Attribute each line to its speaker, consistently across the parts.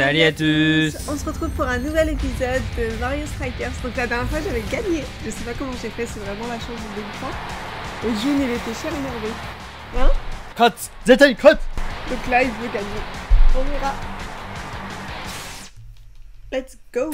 Speaker 1: Salut à tous
Speaker 2: On se retrouve pour un nouvel épisode de Mario Strikers. Donc la dernière fois j'avais gagné. Je sais pas comment j'ai fait, c'est vraiment la chance du débutant. Et June il était cher énervé. Hein
Speaker 1: Cut Zettel, cut
Speaker 2: Donc là il veut gagner. On verra. Let's go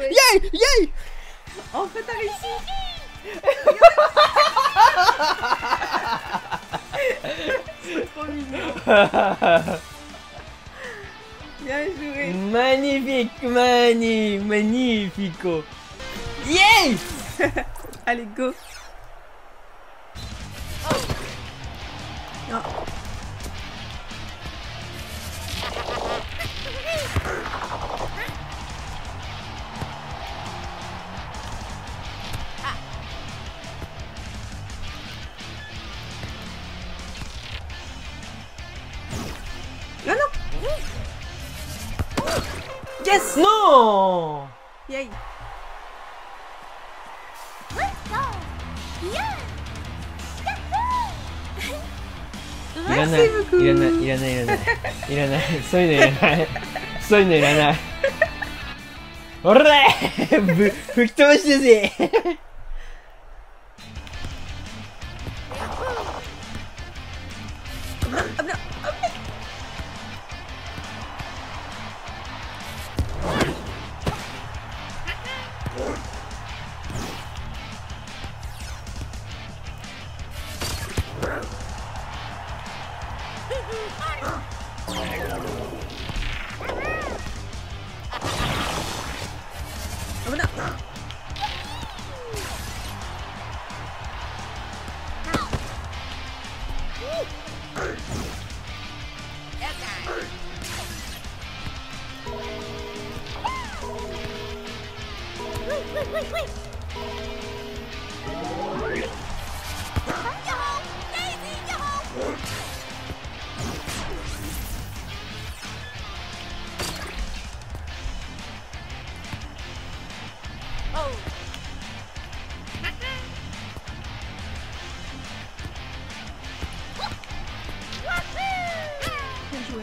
Speaker 1: Yay Yay
Speaker 2: En fait t'as réussi. C'est trop mignon. Bien joué.
Speaker 1: Magnifique Mani Magnifico. Yay.
Speaker 2: Allez, go. Non, Yes
Speaker 1: Non
Speaker 2: Yay.
Speaker 1: Merci
Speaker 2: beaucoup.
Speaker 1: いらないいらないいらないいらないそういうのいらないそういうのいらないおらぶ吹き飛ばしてぜ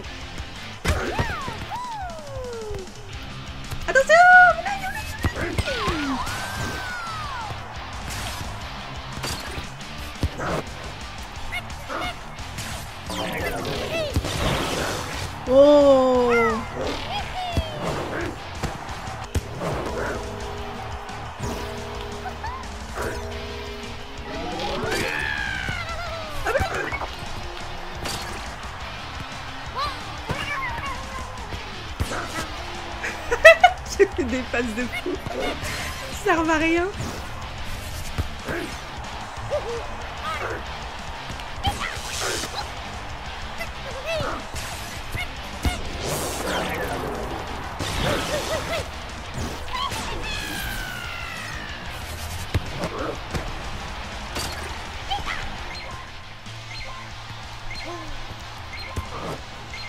Speaker 2: bien des de fou. Ça servent à rien.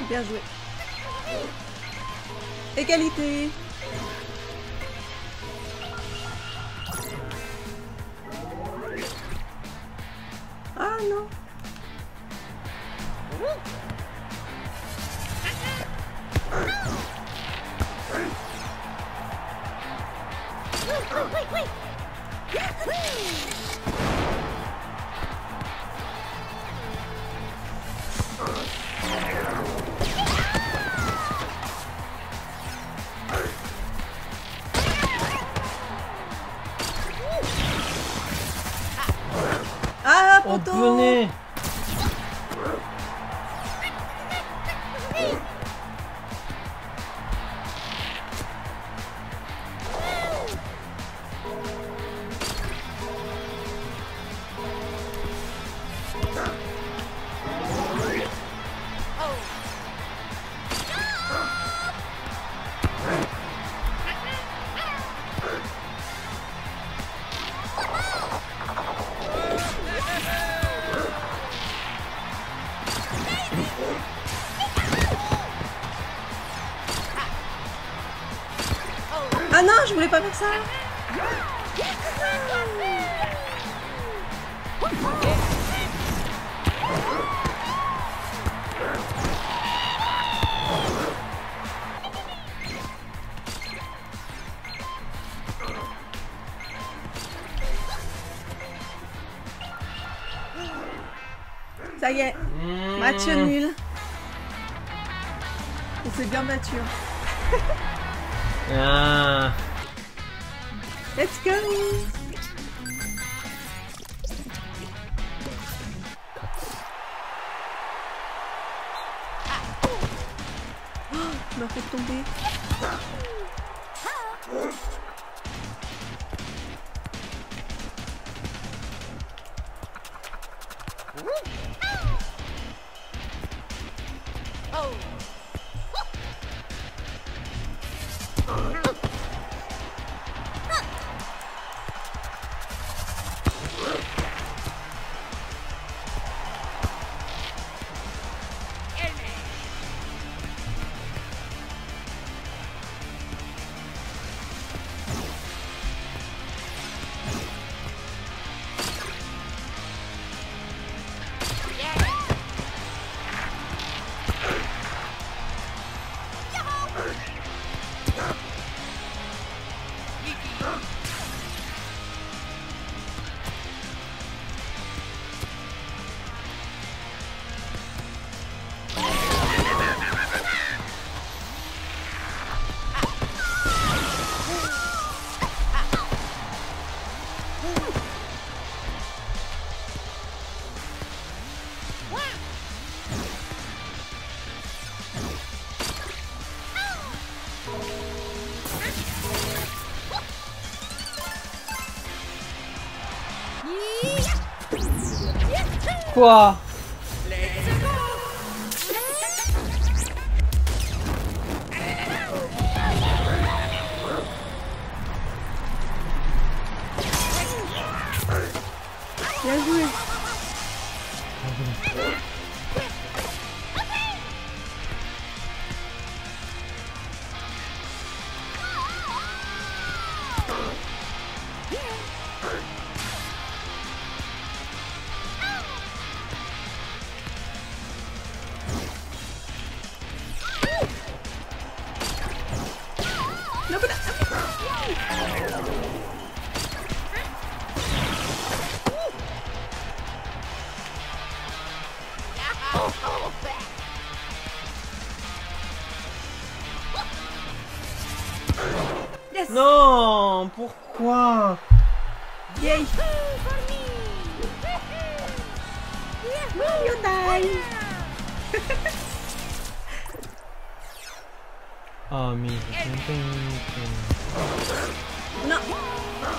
Speaker 2: Bien joué. Égalité. Ah non. Ah,
Speaker 1: お
Speaker 2: っ
Speaker 1: ぶねえ
Speaker 2: Ah non, je voulais pas faire ça. Ça y est, match nul. On s'est bien battu. hein.
Speaker 1: Ah.
Speaker 2: Let's go Oh, Tu m'as fait tomber. Oh!
Speaker 1: Quoi
Speaker 2: Bien joué Non,
Speaker 1: Non Pourquoi?
Speaker 2: Yay. Die
Speaker 1: Oh mais j'ai même pas une minute. euh.
Speaker 2: Non
Speaker 1: Non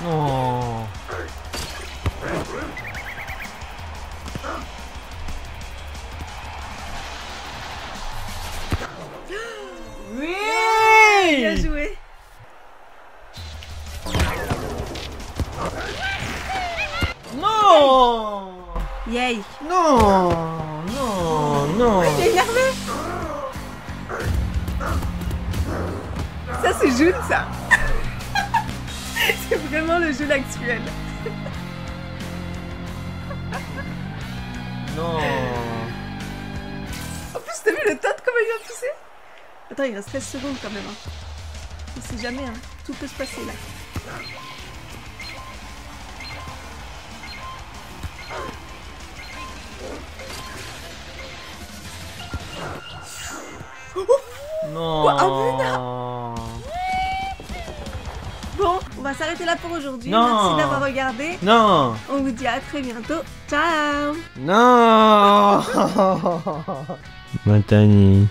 Speaker 2: Bien
Speaker 1: Non
Speaker 2: Yay.
Speaker 1: Non Non Non.
Speaker 2: T'es énervé. Ça c'est jaune ça. C'est vraiment le jeu actuel.
Speaker 1: Non.
Speaker 2: En plus t'as vu le temps de comment il a poussé Attends il reste 13 secondes quand même hein. On sait jamais hein. Tout peut se passer là
Speaker 1: Non
Speaker 2: Quoi, Bon, on va s'arrêter là pour aujourd'hui.
Speaker 1: Non.
Speaker 2: Merci d'avoir regardé.
Speaker 1: Non
Speaker 2: On vous dit à très bientôt. Ciao
Speaker 1: Non Matani